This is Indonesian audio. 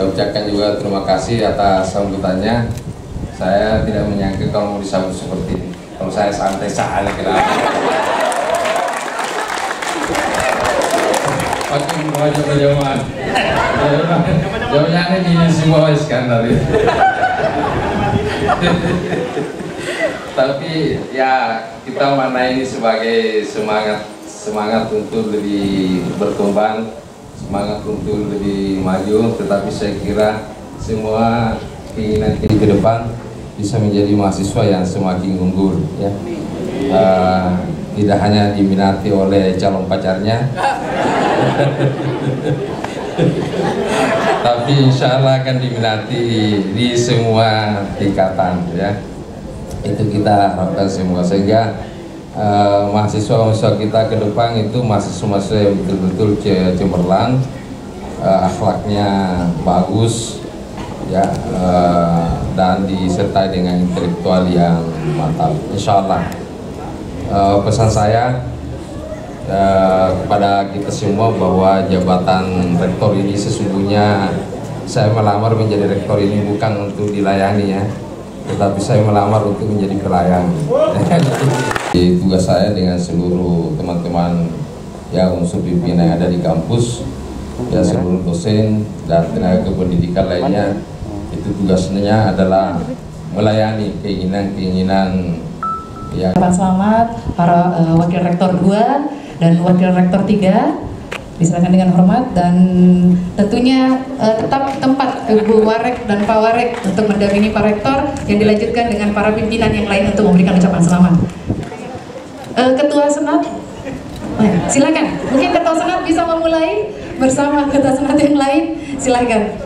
Saya ucapkan juga terima kasih atas sambutannya. Saya tidak menyangka kalau mau disambut seperti ini. Kalau saya santai saja kenapa? Oke, mau aja berjamaah. Jawabnya ini semua Iskandar ya. Tapi ya kita mana ini sebagai semangat semangat untuk lebih berkembang, semangat untuk lebih maju. Tetapi saya kira semua keinginan kita ke depan bisa menjadi mahasiswa yang semakin unggul ya. Eh, tidak hanya diminati oleh calon pacarnya, tapi insya Allah akan diminati di semua tingkatan ya itu kita harapkan semua sehingga eh, mahasiswa-mahasiswa kita ke depan itu mahasiswa-mahasiswa yang betul-betul ce- cemerlang, eh, akhlaknya bagus, ya eh, dan disertai dengan intelektual yang mantap. Insya Allah eh, pesan saya eh, kepada kita semua bahwa jabatan rektor ini sesungguhnya saya melamar menjadi rektor ini bukan untuk dilayani ya, tetapi saya melamar untuk menjadi pelayan. Di tugas saya dengan seluruh teman-teman ya unsur pimpinan yang ada di kampus, ya seluruh dosen dan tenaga kependidikan lainnya. Itu tugasnya adalah melayani keinginan-keinginan ya. Selamat para eh, wakil rektor 2 dan wakil rektor 3 diserahkan dengan hormat dan tentunya eh, tetap tempat Ibu Warek dan Pak Warek untuk mendampingi Pak Rektor yang dilanjutkan dengan para pimpinan yang lain untuk memberikan ucapan selamat. Eh, Ketua Senat, eh, silakan. Mungkin Ketua Senat bisa memulai bersama Ketua Senat yang lain. Silakan.